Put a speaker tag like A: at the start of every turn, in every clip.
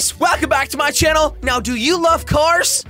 A: guys, welcome back to my channel. Now, do you love cars?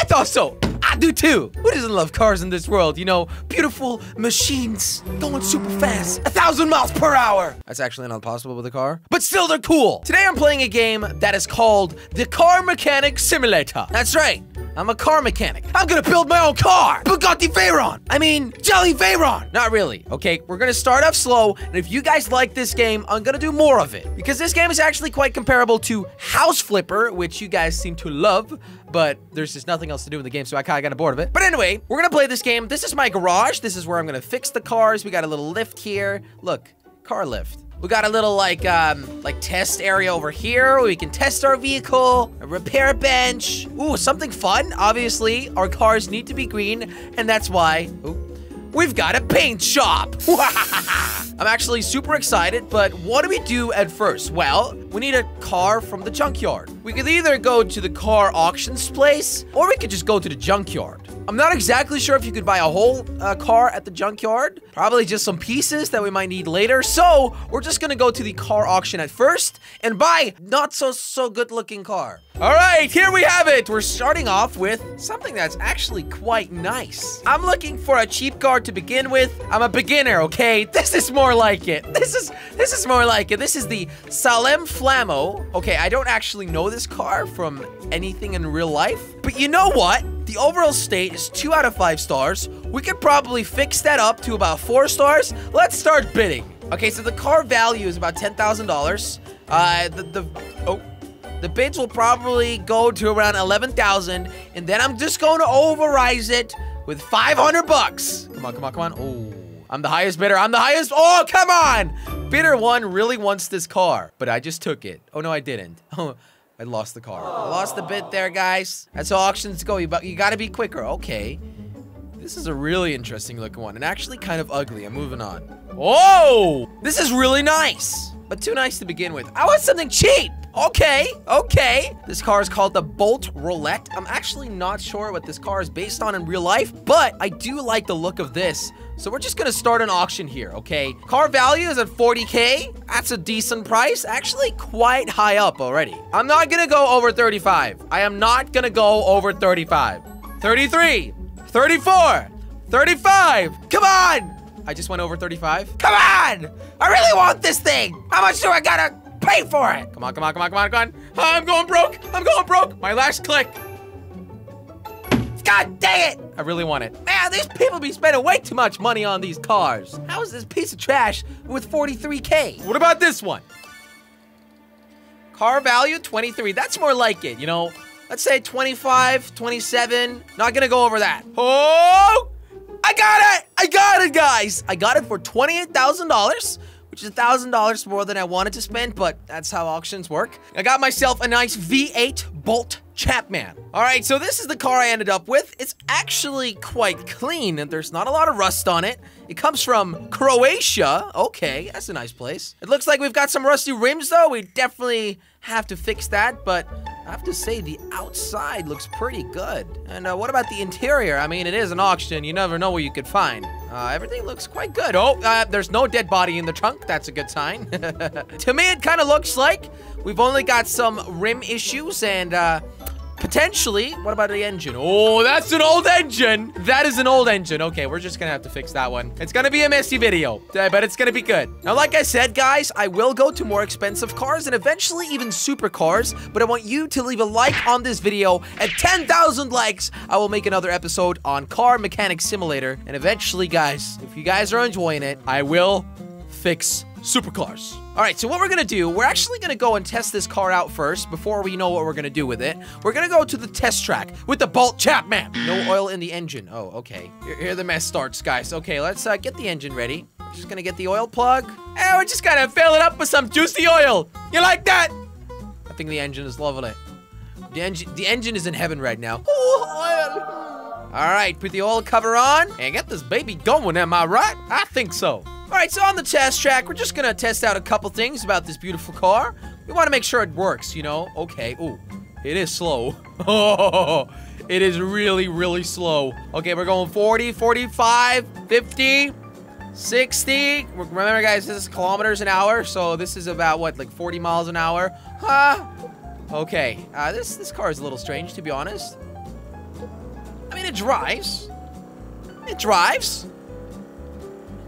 A: I thought so. I do too. Who doesn't love cars in this world? You know, beautiful machines going super fast, a thousand miles per hour. That's actually not possible with a car, but still they're cool. Today I'm playing a game that is called the Car Mechanic Simulator. That's right. I'm a car mechanic. I'm gonna build my own car. Bugatti Veyron. I mean, Jelly Veyron. Not really. Okay, we're gonna start off slow, and if you guys like this game, I'm gonna do more of it because this game is actually quite comparable to House Flipper, which you guys seem to love. But there's just nothing else to do in the game, so I kind of got bored of it. But anyway, we're gonna play this game. This is my garage. This is where I'm gonna fix the cars. We got a little lift here. Look, car lift. We got a little like um like test area over here where we can test our vehicle, a repair bench. Ooh, something fun. Obviously, our cars need to be green, and that's why ooh, we've got a paint shop. I'm actually super excited, but what do we do at first? Well, we need a car from the junkyard. We could either go to the car auctions place, or we could just go to the junkyard. I'm not exactly sure if you could buy a whole uh, car at the junkyard. Probably just some pieces that we might need later. So we're just gonna go to the car auction at first and buy not so so good looking car. All right, here we have it. We're starting off with something that's actually quite nice. I'm looking for a cheap car to begin with. I'm a beginner, okay? This is more like it. This is this is more like it. This is the Salem Flamo. Okay, I don't actually know this car from anything in real life, but you know what? The overall state is 2 out of 5 stars. We could probably fix that up to about 4 stars. Let's start bidding. Okay, so the car value is about $10,000. Uh, the, the, oh, the bids will probably go to around 11,000, and then I'm just going to overrise it with 500 bucks. Come on, come on, come on. Oh, I'm the highest bidder. I'm the highest. Oh, come on. Bidder one really wants this car, but I just took it. Oh, no, I didn't. I lost the car. I lost the bid there, guys. That's how auctions go. You, you gotta be quicker. Okay. This is a really interesting looking one and actually kind of ugly. I'm moving on. Whoa! This is really nice, but too nice to begin with. I want something cheap. Okay, okay. This car is called the Bolt Roulette. I'm actually not sure what this car is based on in real life, but I do like the look of this. So we're just gonna start an auction here, okay? Car value is at 40K. That's a decent price. Actually, quite high up already. I'm not gonna go over 35. I am not gonna go over 35. 33, 34, 35. Come on! I just went over 35. Come on! I really want this thing! How much do I gotta pay for it. Come on, come on, come on, come on, come on. I'm going broke. I'm going broke. My last click. God dang it! I really want it. Man, these people be spending way too much money on these cars. How is this piece of trash with 43K? What about this one? Car value 23. That's more like it, you know? Let's say 25, 27. Not gonna go over that. Oh! I got it! I got it, guys! I got it for $28,000 which is $1,000 more than I wanted to spend, but that's how auctions work. I got myself a nice V8 Bolt Chapman. All right, so this is the car I ended up with. It's actually quite clean, and there's not a lot of rust on it. It comes from Croatia. Okay, that's a nice place. It looks like we've got some rusty rims, though. We definitely have to fix that, but I have to say the outside looks pretty good. And uh, what about the interior? I mean, it is an auction. You never know what you could find. Uh, everything looks quite good. Oh, uh, there's no dead body in the trunk. That's a good sign. to me, it kind of looks like we've only got some rim issues and uh, Potentially. What about the engine? Oh, that's an old engine. That is an old engine. Okay, we're just gonna have to fix that one. It's gonna be a messy video, uh, but it's gonna be good. Now, like I said, guys, I will go to more expensive cars and eventually even supercars, but I want you to leave a like on this video. At 10,000 likes, I will make another episode on Car Mechanic Simulator. And eventually, guys, if you guys are enjoying it, I will fix supercars. All right, so what we're gonna do, we're actually gonna go and test this car out first before we know what we're gonna do with it. We're gonna go to the test track with the Bolt Chapman. No oil in the engine. Oh, okay. Here, here the mess starts, guys. Okay, let's uh, get the engine ready. We're just gonna get the oil plug. And we're just gonna fill it up with some juicy oil. You like that? I think the engine is loving it. The engine, the engine is in heaven right now. Oil. All right, put the oil cover on and get this baby going, am I right? I think so. All right, so on the test track, we're just gonna test out a couple things about this beautiful car. We wanna make sure it works, you know? Okay, ooh, it is slow. Oh, it is really, really slow. Okay, we're going 40, 45, 50, 60. Remember, guys, this is kilometers an hour, so this is about, what, like 40 miles an hour? Huh? Okay, uh, this this car is a little strange, to be honest. I mean, it drives. It drives.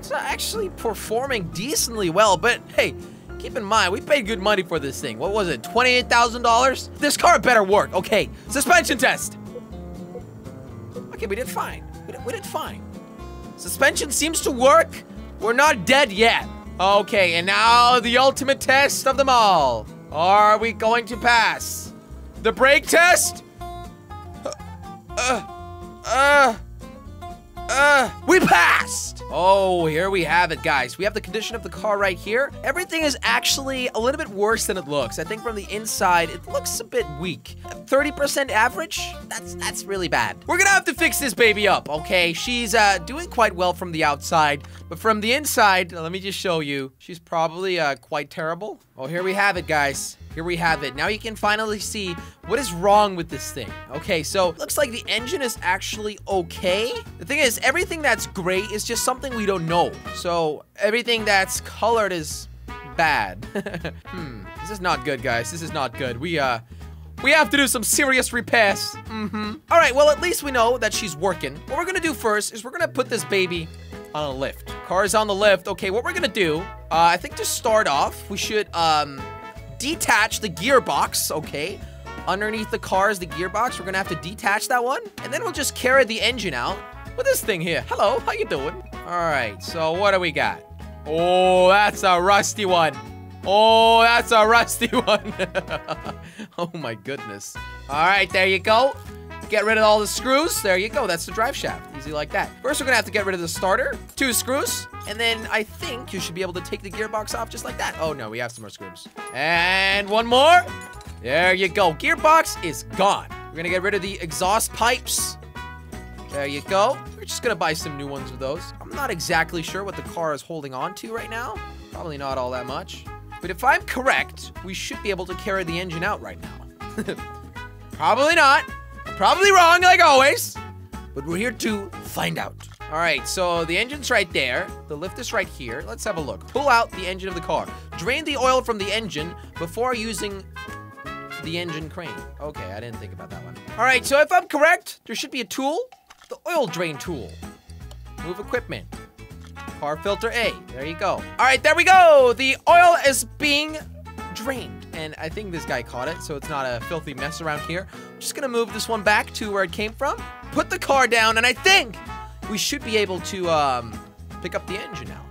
A: It's actually performing decently well, but hey, keep in mind, we paid good money for this thing. What was it, $28,000? This car better work. Okay, suspension test. Okay, we did fine. We did, we did fine. Suspension seems to work. We're not dead yet. Okay, and now the ultimate test of them all. Are we going to pass? The brake test? Uh, uh, uh, we passed! Oh, here we have it, guys. We have the condition of the car right here. Everything is actually a little bit worse than it looks. I think from the inside, it looks a bit weak. 30% average? That's that's really bad. We're gonna have to fix this baby up, okay? She's uh, doing quite well from the outside, but from the inside, let me just show you. She's probably uh, quite terrible. Oh, here we have it, guys. Here we have it. Now you can finally see what is wrong with this thing. Okay, so looks like the engine is actually okay. The thing is, everything that's great is just something we don't know. So everything that's colored is bad. hmm, this is not good, guys. This is not good. We, uh, we have to do some serious repairs. Mm-hmm. All right, well, at least we know that she's working. What we're gonna do first is we're gonna put this baby on a lift. Car is on the lift. Okay, what we're gonna do, uh, I think to start off, we should, um, detach the gearbox, okay? Underneath the car is the gearbox. We're gonna have to detach that one. And then we'll just carry the engine out with this thing here. Hello, how you doing? All right, so what do we got? Oh, that's a rusty one. Oh, that's a rusty one. oh my goodness. All right, there you go. Get rid of all the screws. There you go. That's the drive shaft. Easy like that. First, we're gonna have to get rid of the starter. Two screws. And then I think you should be able to take the gearbox off just like that. Oh no, we have some more screws. And one more. There you go. Gearbox is gone. We're gonna get rid of the exhaust pipes. There you go. We're just gonna buy some new ones of those. I'm not exactly sure what the car is holding on to right now. Probably not all that much. But if I'm correct, we should be able to carry the engine out right now. Probably not. Probably wrong, like always. But we're here to find out. All right, so the engine's right there. The lift is right here. Let's have a look. Pull out the engine of the car. Drain the oil from the engine before using the engine crane. Okay, I didn't think about that one. All right, so if I'm correct, there should be a tool. The oil drain tool. Move equipment. Car filter A. There you go. All right, there we go. The oil is being drained. And I think this guy caught it, so it's not a filthy mess around here. I'm just gonna move this one back to where it came from. Put the car down, and I think we should be able to um, pick up the engine now.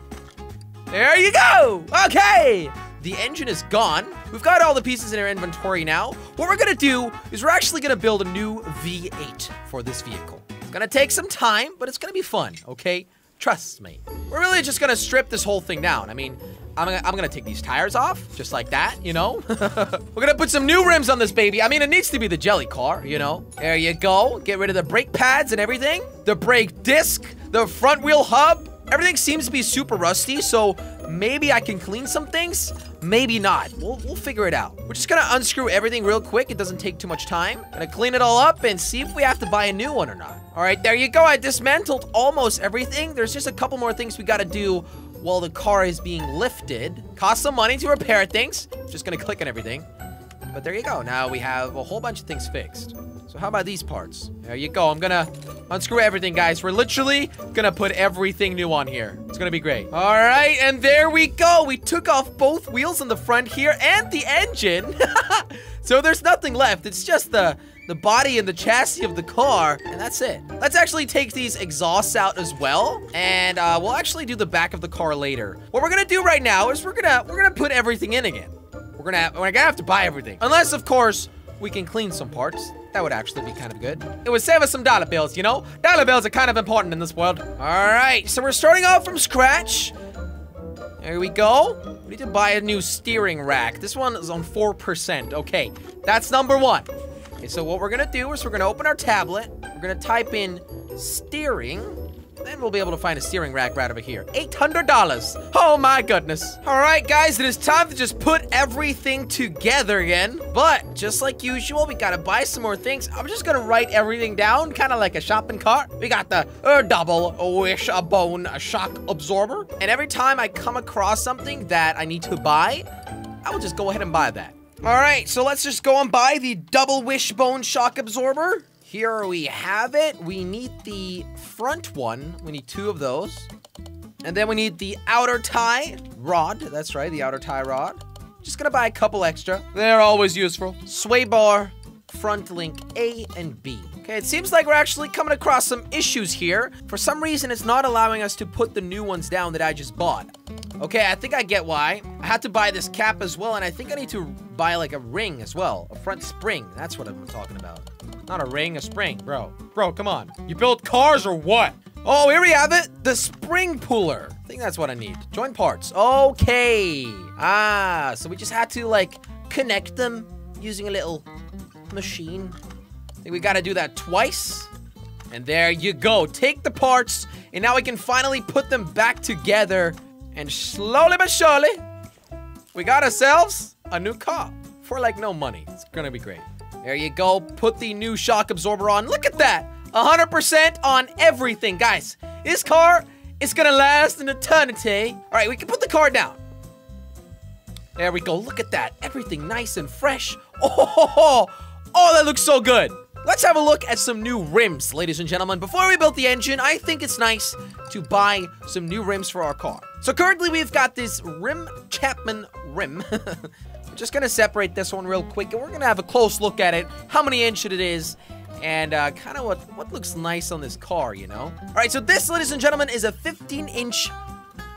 A: There you go! Okay! The engine is gone. We've got all the pieces in our inventory now. What we're gonna do is we're actually gonna build a new V8 for this vehicle. It's gonna take some time, but it's gonna be fun, okay? Trust me. We're really just gonna strip this whole thing down. I mean, I'm gonna, I'm gonna take these tires off, just like that, you know? We're gonna put some new rims on this baby. I mean, it needs to be the jelly car, you know? There you go. Get rid of the brake pads and everything. The brake disc, the front wheel hub. Everything seems to be super rusty, so maybe I can clean some things. Maybe not. We'll, we'll figure it out. We're just gonna unscrew everything real quick. It doesn't take too much time. Gonna clean it all up and see if we have to buy a new one or not. All right, there you go. I dismantled almost everything. There's just a couple more things we gotta do while the car is being lifted. Cost some money to repair things. Just gonna click on everything. But there you go. Now we have a whole bunch of things fixed. So how about these parts? There you go. I'm gonna unscrew everything, guys. We're literally gonna put everything new on here. It's gonna be great. All right, and there we go. We took off both wheels in the front here and the engine. so there's nothing left. It's just the the body and the chassis of the car, and that's it. Let's actually take these exhausts out as well, and uh, we'll actually do the back of the car later. What we're gonna do right now is we're gonna we're gonna put everything in again. We're gonna have, we're gonna have to buy everything, unless of course we can clean some parts. That would actually be kind of good. It would save us some dollar bills, you know? Dollar bills are kind of important in this world. All right, so we're starting off from scratch. There we go. We need to buy a new steering rack. This one is on 4%. Okay, that's number one. Okay, so what we're gonna do is we're gonna open our tablet. We're gonna type in steering. Then we'll be able to find a steering rack right over here. $800. Oh my goodness. All right, guys, it is time to just put everything together again. But just like usual, we gotta buy some more things. I'm just gonna write everything down, kind of like a shopping cart. We got the uh, double wish a bone shock absorber. And every time I come across something that I need to buy, I will just go ahead and buy that. All right, so let's just go and buy the double wishbone shock absorber. Here we have it. We need the front one. We need two of those. And then we need the outer tie rod. That's right, the outer tie rod. Just gonna buy a couple extra. They're always useful. Sway bar, front link A and B. Okay, it seems like we're actually coming across some issues here. For some reason, it's not allowing us to put the new ones down that I just bought. Okay, I think I get why. I had to buy this cap as well, and I think I need to buy like a ring as well. A front spring. That's what I'm talking about. Not a ring, a spring, bro. Bro, come on. You build cars or what? Oh, here we have it. The spring puller. I think that's what I need. Join parts. Okay. Ah, so we just had to like connect them using a little machine. Think we gotta do that twice. And there you go. Take the parts, and now we can finally put them back together. And slowly but surely, we got ourselves a new car for like no money. It's gonna be great. There you go. Put the new shock absorber on. Look at that. 100% on everything. Guys, this car is gonna last an eternity. All right, we can put the car down. There we go. Look at that. Everything nice and fresh. Oh, oh, that looks so good. Let's have a look at some new rims, ladies and gentlemen. Before we build the engine, I think it's nice to buy some new rims for our car. So currently we've got this Rim Chapman rim. I'm just gonna separate this one real quick, and we're gonna have a close look at it, how many inch it is, and uh, kind of what, what looks nice on this car, you know? All right, so this, ladies and gentlemen, is a 15-inch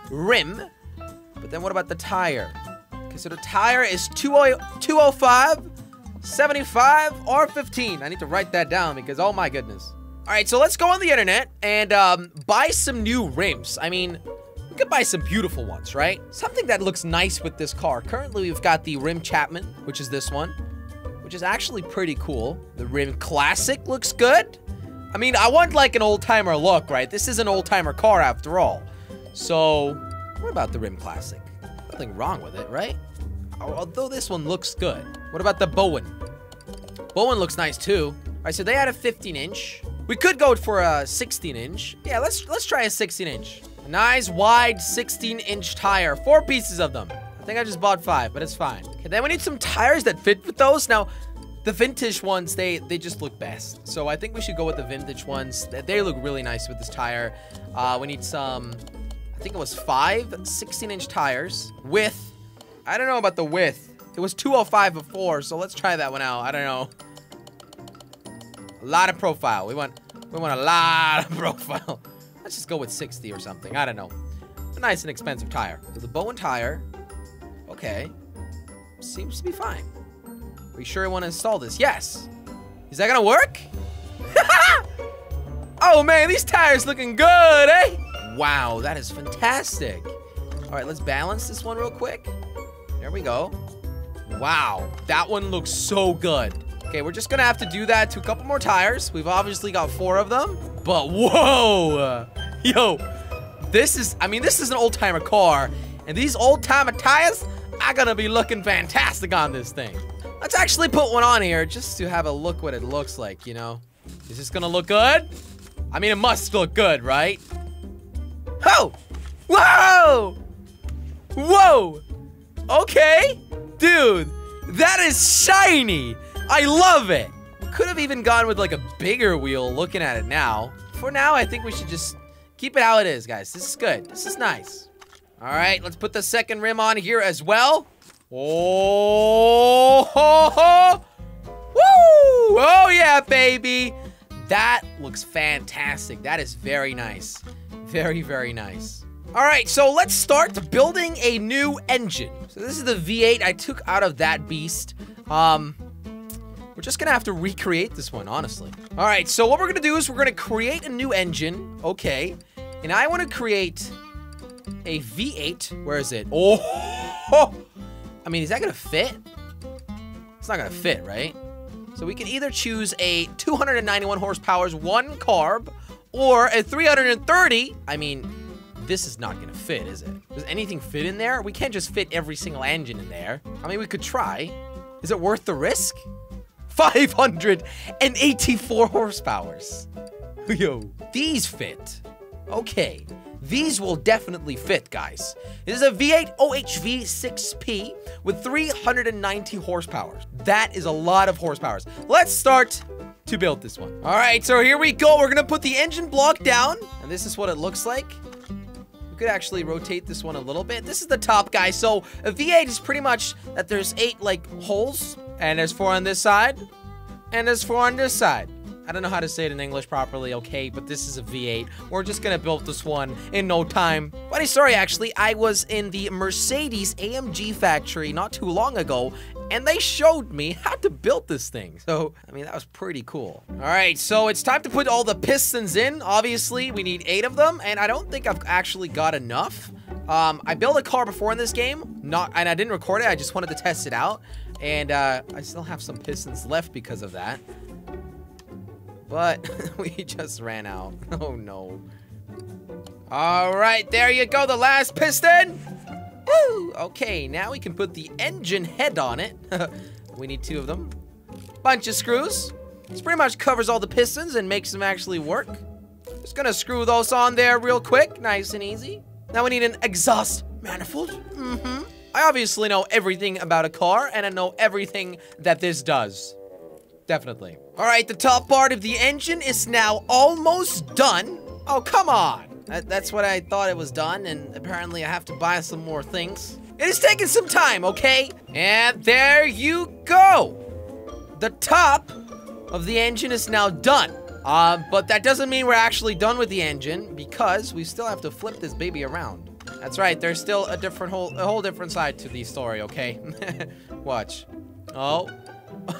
A: rim, but then what about the tire? Okay, so the tire is 205, 75, or 15. I need to write that down because, oh my goodness. All right, so let's go on the internet and um, buy some new rims. I mean, we could buy some beautiful ones, right? Something that looks nice with this car. Currently, we've got the Rim Chapman, which is this one which is actually pretty cool. The Rim Classic looks good. I mean, I want like an old-timer look, right? This is an old-timer car after all. So, what about the Rim Classic? Nothing wrong with it, right? Although this one looks good. What about the Bowen? Bowen looks nice too. All right, so they had a 15-inch. We could go for a 16-inch. Yeah, let's let's try a 16-inch. Nice wide 16-inch tire. Four pieces of them. I think I just bought five, but it's fine. Okay, then we need some tires that fit with those. Now, the vintage ones, they they just look best. So I think we should go with the vintage ones. They look really nice with this tire. Uh, we need some, I think it was five 16-inch tires with, I don't know about the width. It was 205 before, so let's try that one out. I don't know. A lot of profile. We want, we want a lot of profile. Let's just go with 60 or something. I don't know. A nice and expensive tire. So the Bowen tire Okay. Seems to be fine. Are you sure you want to install this? Yes. Is that gonna work? oh man, these tires looking good, eh? Wow, that is fantastic. All right, let's balance this one real quick. There we go. Wow, that one looks so good. Okay, we're just gonna have to do that to a couple more tires. We've obviously got four of them, but whoa, yo, this is, I mean, this is an old timer car, and these old timer tires are gonna be looking fantastic on this thing. Let's actually put one on here just to have a look what it looks like, you know? Is this gonna look good? I mean, it must look good, right? Oh! Whoa! Whoa! Okay! Dude, that is shiny! I love it! Could have even gone with like a bigger wheel looking at it now. For now, I think we should just keep it how it is, guys. This is good. This is nice. All right, let's put the second rim on here as well. Oh, ho, ho. woo! Oh yeah, baby. That looks fantastic. That is very nice. Very, very nice. All right, so let's start building a new engine. So this is the V8 I took out of that beast. Um, we're just gonna have to recreate this one, honestly. All right, so what we're gonna do is we're gonna create a new engine. Okay, and I wanna create a V8. Where is it? Oh, I mean, is that gonna fit? It's not gonna fit, right? So we can either choose a 291 horsepower's one carb or a 330. I mean, this is not gonna fit, is it? Does anything fit in there? We can't just fit every single engine in there. I mean, we could try. Is it worth the risk? 584 horsepowers. Yo, these fit. Okay, these will definitely fit, guys. This is a V8 OHV 6P with 390 horsepower. That is a lot of horsepower. Let's start to build this one. All right, so here we go. We're gonna put the engine block down, and this is what it looks like. Could actually rotate this one a little bit. This is the top, guy. So a V8 is pretty much that there's eight, like, holes, and there's four on this side, and there's four on this side. I don't know how to say it in English properly, okay, but this is a V8. We're just gonna build this one in no time. Funny story, actually, I was in the Mercedes AMG factory not too long ago, and they showed me how to build this thing. So, I mean, that was pretty cool. All right, so it's time to put all the pistons in. Obviously, we need eight of them, and I don't think I've actually got enough. Um, I built a car before in this game, not, and I didn't record it. I just wanted to test it out, and uh, I still have some pistons left because of that. But we just ran out. Oh no. All right, there you go, the last piston. Woo! Okay, now we can put the engine head on it. we need two of them. Bunch of screws. This pretty much covers all the pistons and makes them actually work. Just gonna screw those on there real quick, nice and easy. Now we need an exhaust manifold. Mm-hmm. I obviously know everything about a car, and I know everything that this does. Definitely. All right, the top part of the engine is now almost done. Oh, come on. That, that's what I thought it was done, and apparently I have to buy some more things. It is taking some time, okay? And there you go. The top of the engine is now done. Uh, but that doesn't mean we're actually done with the engine because we still have to flip this baby around. That's right, there's still a different whole, a whole different side to the story, okay? Watch. Oh.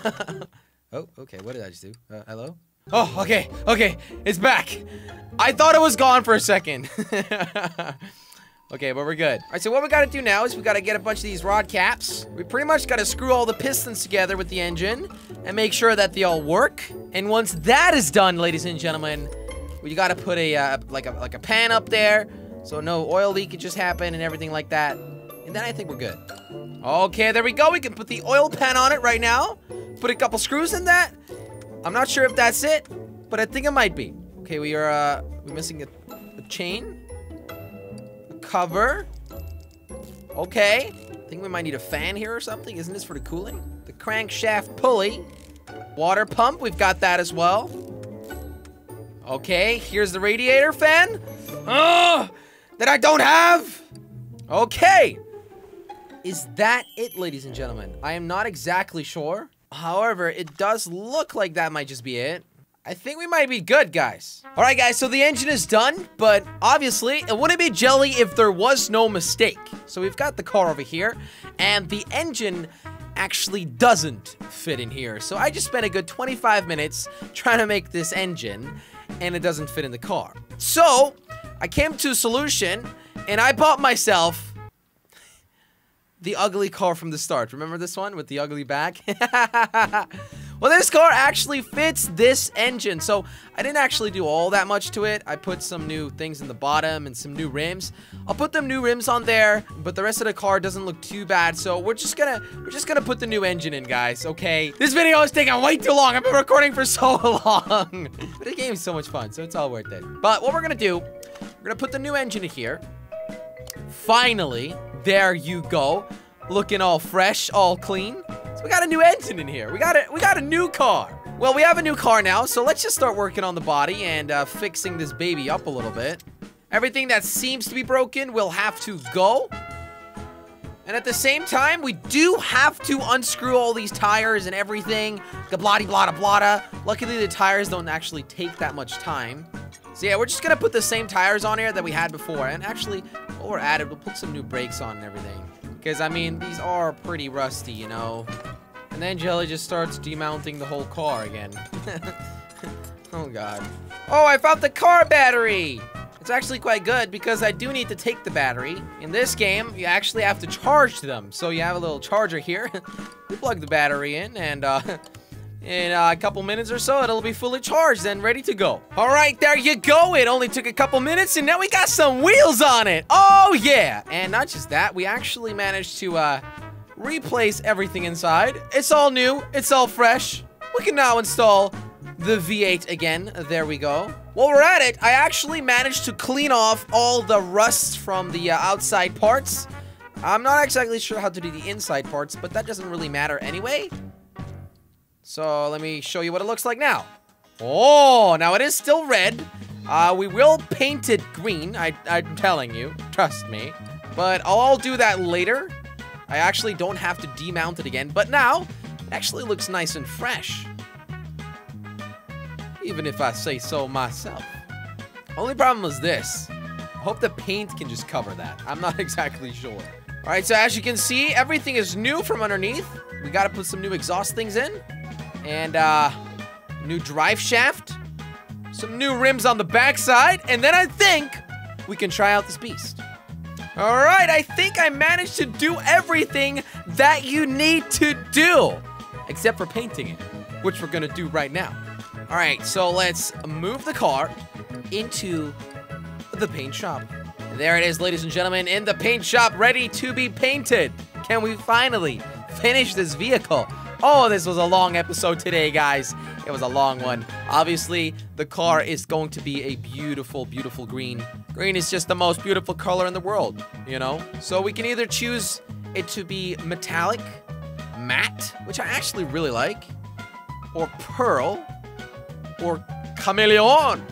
A: Oh, okay. What did I just do? Uh, hello? Oh, okay. Okay. It's back. I thought it was gone for a second. okay, but we're good. All right, so what we gotta do now is we gotta get a bunch of these rod caps. We pretty much gotta screw all the pistons together with the engine and make sure that they all work. And once that is done, ladies and gentlemen, we gotta put a, uh, like a, like a pan up there so no oil leakages happen and everything like that. And then I think we're good. Okay, there we go. We can put the oil pan on it right now. Put a couple screws in that. I'm not sure if that's it, but I think it might be. Okay, we are uh, we're missing a, a chain, a cover. Okay, I think we might need a fan here or something. Isn't this for the cooling? The crankshaft pulley, water pump. We've got that as well. Okay, here's the radiator fan. Oh, that I don't have. Okay. Is that it, ladies and gentlemen? I am not exactly sure. However, it does look like that might just be it. I think we might be good, guys. All right, guys, so the engine is done, but obviously, it wouldn't be jelly if there was no mistake. So we've got the car over here, and the engine actually doesn't fit in here. So I just spent a good 25 minutes trying to make this engine, and it doesn't fit in the car. So, I came to a solution, and I bought myself the ugly car from the start. Remember this one with the ugly back? well, this car actually fits this engine. So I didn't actually do all that much to it. I put some new things in the bottom and some new rims. I'll put them new rims on there, but the rest of the car doesn't look too bad. So we're just gonna we're just gonna put the new engine in, guys. Okay. This video is taking way too long. I've been recording for so long. but the game is so much fun, so it's all worth it. But what we're gonna do, we're gonna put the new engine in here. Finally, there you go. Looking all fresh, all clean. So we got a new engine in here. We got a, we got a new car. Well, we have a new car now, so let's just start working on the body and uh, fixing this baby up a little bit. Everything that seems to be broken will have to go. And at the same time, we do have to unscrew all these tires and everything. Bloody blada blada. Luckily, the tires don't actually take that much time. So yeah, we're just gonna put the same tires on here that we had before. And actually, we're it, we'll put some new brakes on and everything. Because, I mean, these are pretty rusty, you know? And then Jelly just starts demounting the whole car again. oh, God. Oh, I found the car battery! It's actually quite good because I do need to take the battery. In this game, you actually have to charge them. So you have a little charger here. you plug the battery in and, uh, in uh, a couple minutes or so, it'll be fully charged and ready to go. All right, there you go. It only took a couple minutes, and now we got some wheels on it. Oh, yeah. And not just that, we actually managed to uh, replace everything inside. It's all new. It's all fresh. We can now install the V8 again. There we go. While we're at it, I actually managed to clean off all the rust from the uh, outside parts. I'm not exactly sure how to do the inside parts, but that doesn't really matter anyway. So let me show you what it looks like now. Oh, now it is still red. Uh, we will paint it green, I, I'm telling you. Trust me. But I'll do that later. I actually don't have to demount it again, but now it actually looks nice and fresh. Even if I say so myself. Only problem is this. I hope the paint can just cover that. I'm not exactly sure. All right, so as you can see, everything is new from underneath. We got to put some new exhaust things in. And, uh, new drive shaft. Some new rims on the backside. And then I think we can try out this beast. All right, I think I managed to do everything that you need to do. Except for painting it, which we're gonna do right now. All right, so let's move the car into the paint shop. There it is, ladies and gentlemen, in the paint shop, ready to be painted. Can we finally finish this vehicle? Oh, this was a long episode today, guys. It was a long one. Obviously, the car is going to be a beautiful, beautiful green. Green is just the most beautiful color in the world, you know? So we can either choose it to be metallic, matte, which I actually really like, or pearl, or chameleon.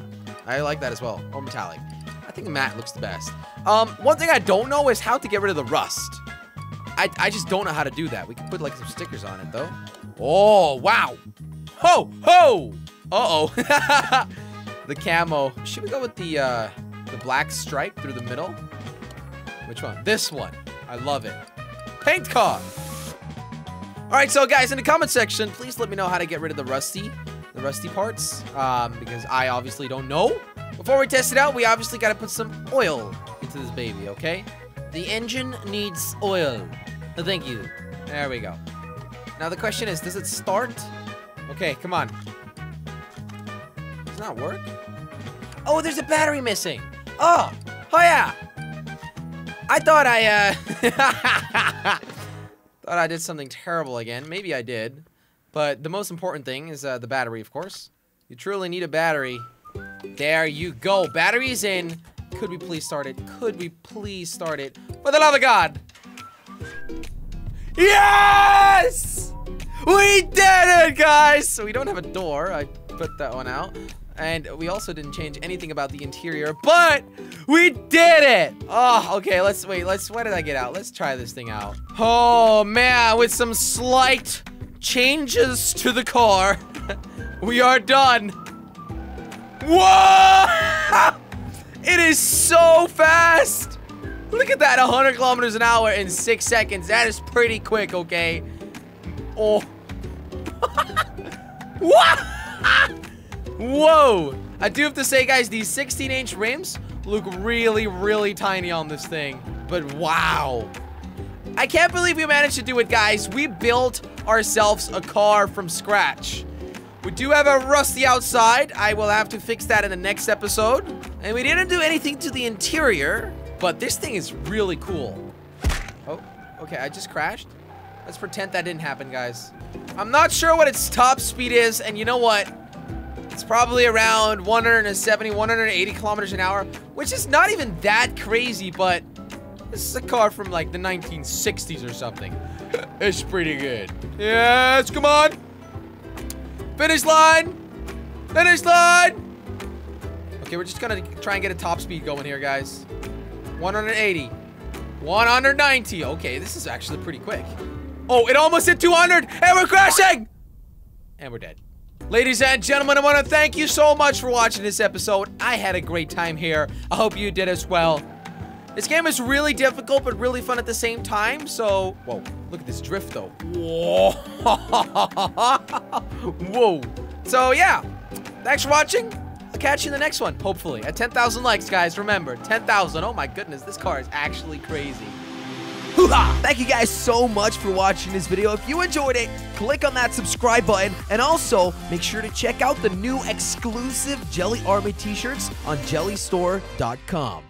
A: I like that as well, or metallic. I think matte looks the best. Um, one thing I don't know is how to get rid of the rust. I, I just don't know how to do that. We can put like some stickers on it though. Oh, wow. Ho, ho. Uh-oh. the camo. Should we go with the, uh, the black stripe through the middle? Which one? This one. I love it. Paint car. All right, so guys, in the comment section, please let me know how to get rid of the rusty, the rusty parts, um, because I obviously don't know. Before we test it out, we obviously got to put some oil into this baby, okay? The engine needs oil. Thank you. There we go. Now the question is, does it start? Okay, come on. Does not work? Oh, there's a battery missing. Oh, oh yeah. I thought I, uh, thought I did something terrible again. Maybe I did. But the most important thing is uh, the battery, of course. You truly need a battery. There you go. Battery's in. Could we please start it? Could we please start it? For the love of God. Yes! We did it, guys! So we don't have a door. I put that one out. And we also didn't change anything about the interior, but we did it! Oh, okay, let's, wait, let's, what did I get out? Let's try this thing out. Oh, man, with some slight changes to the car, we are done. Whoa! It is so fast! Look at that, 100 kilometers an hour in six seconds. That is pretty quick, okay? Oh. what? Whoa! I do have to say, guys, these 16-inch rims look really, really tiny on this thing. But wow. I can't believe we managed to do it, guys. We built ourselves a car from scratch. We do have a rusty outside. I will have to fix that in the next episode. And we didn't do anything to the interior, but this thing is really cool. Oh, okay, I just crashed. Let's pretend that didn't happen, guys. I'm not sure what its top speed is, and you know what? It's probably around 170, 180 kilometers an hour, which is not even that crazy, but this is a car from like the 1960s or something. it's pretty good. Yes, come on. Finish line! Finish line! Okay, we're just gonna try and get a top speed going here, guys. 180. 190. Okay, this is actually pretty quick. Oh, it almost hit 200, and we're crashing! And we're dead. Ladies and gentlemen, I want to thank you so much for watching this episode. I had a great time here. I hope you did as well. This game is really difficult, but really fun at the same time, so... Whoa, look at this drift, though. Whoa. Whoa. So, yeah. Thanks for watching. I'll catch you in the next one, hopefully. At 10,000 likes, guys, remember, 10,000. Oh my goodness, this car is actually crazy.
B: Hoo-ha! Thank you guys so much for watching this video. If you enjoyed it, click on that subscribe button and also make sure to check out the new exclusive Jelly Army t-shirts on jellystore.com.